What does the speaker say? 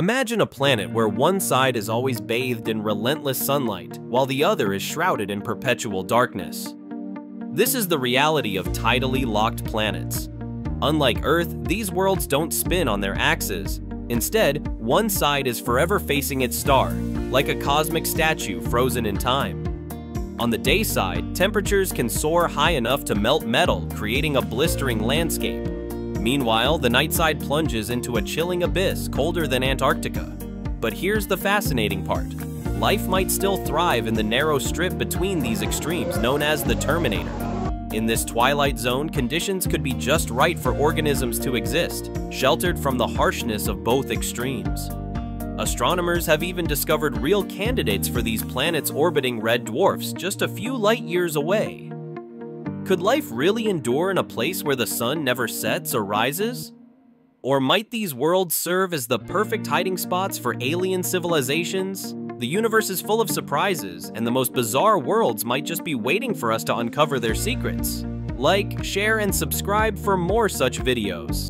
Imagine a planet where one side is always bathed in relentless sunlight, while the other is shrouded in perpetual darkness. This is the reality of tidally locked planets. Unlike Earth, these worlds don't spin on their axes. Instead, one side is forever facing its star, like a cosmic statue frozen in time. On the day side, temperatures can soar high enough to melt metal, creating a blistering landscape. Meanwhile, the nightside plunges into a chilling abyss colder than Antarctica. But here's the fascinating part. Life might still thrive in the narrow strip between these extremes known as the Terminator. In this twilight zone, conditions could be just right for organisms to exist, sheltered from the harshness of both extremes. Astronomers have even discovered real candidates for these planets orbiting red dwarfs just a few light years away. Could life really endure in a place where the sun never sets or rises? Or might these worlds serve as the perfect hiding spots for alien civilizations? The universe is full of surprises, and the most bizarre worlds might just be waiting for us to uncover their secrets. Like, share, and subscribe for more such videos.